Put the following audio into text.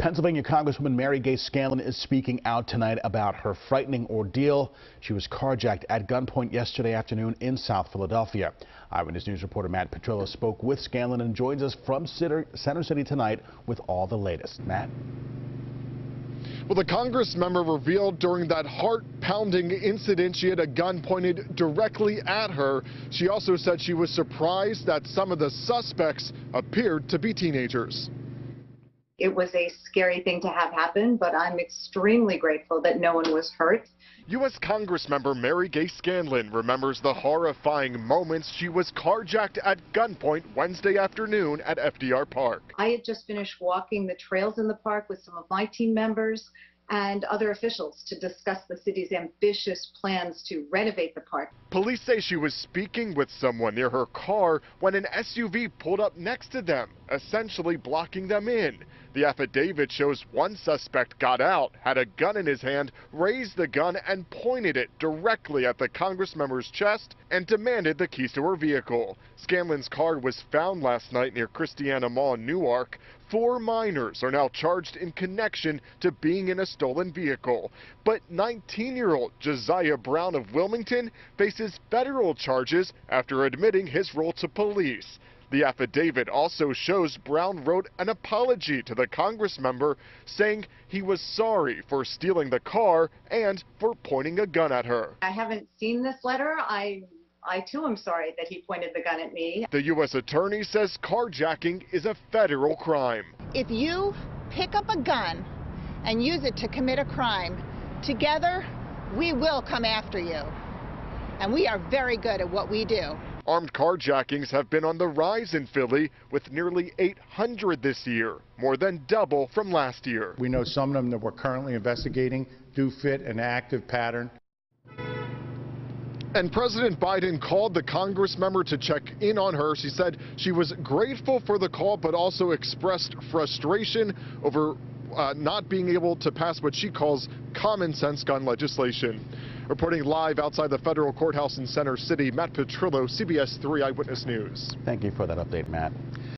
Pennsylvania Congresswoman Mary Gay Scanlon is speaking out tonight about her frightening ordeal. She was carjacked at gunpoint yesterday afternoon in South Philadelphia. Eyewitness News reporter Matt Petrillo spoke with Scanlon and joins us from Center City tonight with all the latest. Matt? Well, the Congress member revealed during that heart-pounding incident she had a gun pointed directly at her. She also said she was surprised that some of the suspects appeared to be teenagers. It was a scary thing to have happen, but I'm extremely grateful that no one was hurt. U.S. Congressmember Mary Gay Scanlon remembers the horrifying moments she was carjacked at gunpoint Wednesday afternoon at FDR Park. I had just finished walking the trails in the park with some of my team members and other officials to discuss the city's ambitious plans to renovate the park. Police say she was speaking with someone near her car when an SUV pulled up next to them, essentially blocking them in. The affidavit shows one suspect got out, had a gun in his hand, raised the gun and pointed it directly at the congressmember's chest and demanded the keys to her vehicle. Scanlon's car was found last night near Christiana Mall in Newark. Four minors are now charged in connection to being in a stolen vehicle. But 19-year-old Josiah Brown of Wilmington faces federal charges after admitting his role to police. The affidavit also shows Brown wrote an apology to the Congress member saying he was sorry for stealing the car and for pointing a gun at her. I haven't seen this letter. I I too am sorry that he pointed the gun at me. The U.S. attorney says carjacking is a federal crime. If you pick up a gun and use it to commit a crime, together we will come after you. And we are very good at what we do. Armed carjackings have been on the rise in Philly with nearly 800 this year, more than double from last year. We know some of them that we're currently investigating do fit an active pattern. And President Biden called the Congress member to check in on her. She said she was grateful for the call, but also expressed frustration over uh, not being able to pass what she calls common sense gun legislation. Reporting live outside the federal courthouse in Center City, Matt Petrillo, CBS 3 Eyewitness News. Thank you for that update, Matt.